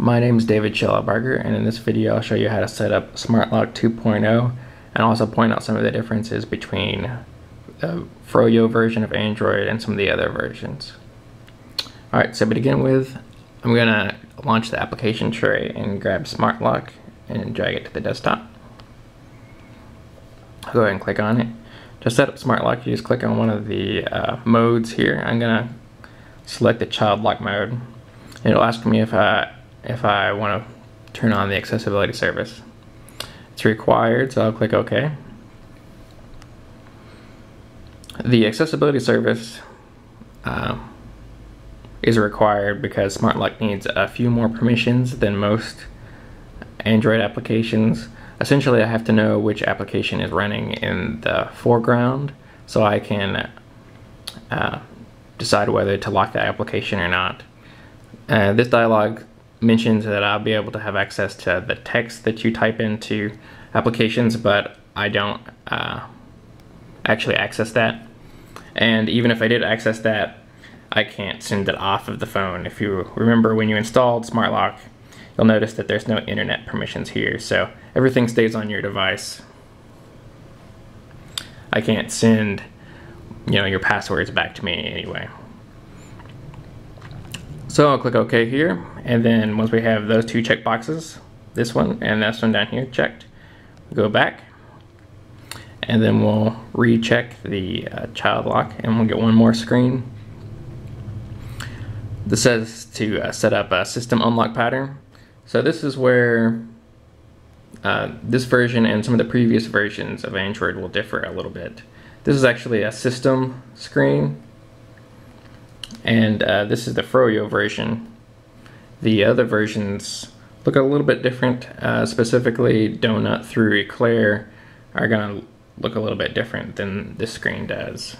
My name is David Shellabarger and in this video I'll show you how to set up SmartLock 2.0 and also point out some of the differences between the Froyo version of Android and some of the other versions. Alright, so to begin with, I'm going to launch the application tray and grab SmartLock and drag it to the desktop. I'll go ahead and click on it. To set up SmartLock, you just click on one of the uh, modes here. I'm going to select the child lock mode. It'll ask me if I if I want to turn on the accessibility service. It's required, so I'll click OK. The accessibility service uh, is required because SmartLock needs a few more permissions than most Android applications. Essentially, I have to know which application is running in the foreground so I can uh, decide whether to lock that application or not. Uh, this dialog mentions that I'll be able to have access to the text that you type into applications, but I don't uh, actually access that. And even if I did access that, I can't send it off of the phone. If you remember when you installed SmartLock, you'll notice that there's no internet permissions here, so everything stays on your device. I can't send, you know, your passwords back to me anyway. So I'll click OK here, and then once we have those two check boxes, this one and this one down here checked, go back, and then we'll recheck the uh, child lock, and we'll get one more screen. This says to uh, set up a system unlock pattern. So this is where uh, this version and some of the previous versions of Android will differ a little bit. This is actually a system screen and uh, this is the Froyo version. The other versions look a little bit different, uh, specifically Donut through Eclair are going to look a little bit different than this screen does.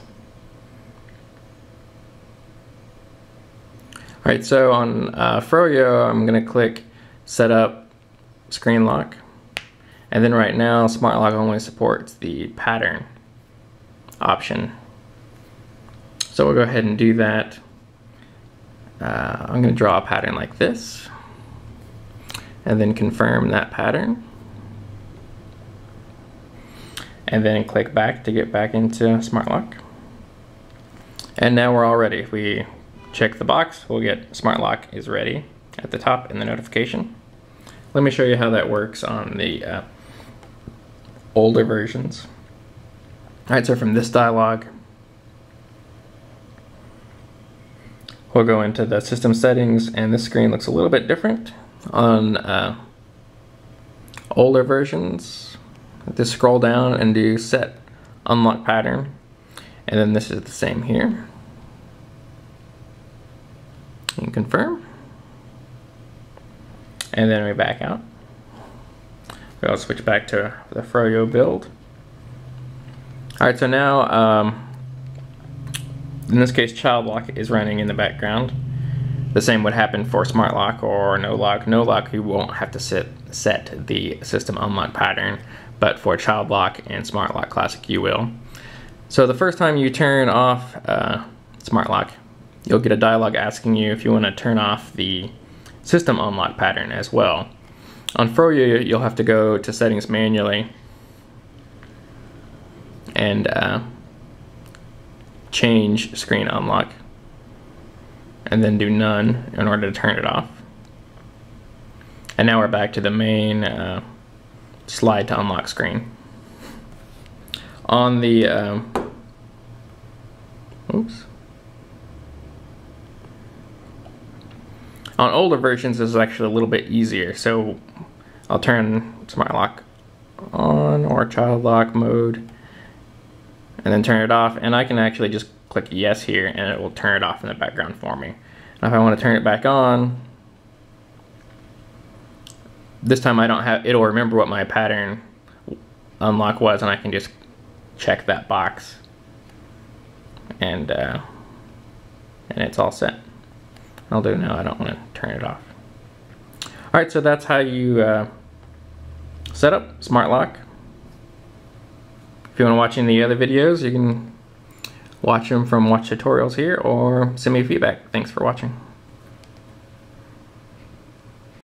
Alright, so on uh, Froyo, I'm going to click Setup Screen Lock. And then right now, Smart Lock only supports the pattern option. So we'll go ahead and do that. Uh, I'm going to draw a pattern like this and then confirm that pattern and then click back to get back into Smart Lock. And now we're all ready. If we check the box, we'll get Smart Lock is ready at the top in the notification. Let me show you how that works on the uh, older versions. All right, so from this dialog, We'll go into the system settings and this screen looks a little bit different on uh, older versions. Just scroll down and do set unlock pattern and then this is the same here. And confirm. And then we back out. We'll switch back to the Froyo build. All right, so now um, in this case child lock is running in the background. The same would happen for smart lock or no lock. No lock you won't have to set, set the system unlock pattern, but for child lock and smart lock classic you will. So the first time you turn off uh, smart lock, you'll get a dialog asking you if you want to turn off the system unlock pattern as well. On Froyo, you'll have to go to settings manually and uh, change screen unlock and then do none in order to turn it off. And now we're back to the main uh, slide to unlock screen. On the, um, oops. On older versions, this is actually a little bit easier. So I'll turn smart lock on or child lock mode and then turn it off and I can actually just click yes here and it will turn it off in the background for me. Now if I want to turn it back on, this time I don't have, it'll remember what my pattern unlock was and I can just check that box and uh, and it's all set. I'll do now, I don't want to turn it off. Alright, so that's how you uh, set up Smart Lock. If you want to watch any other videos, you can watch them from Watch Tutorials here or send me feedback. Thanks for watching.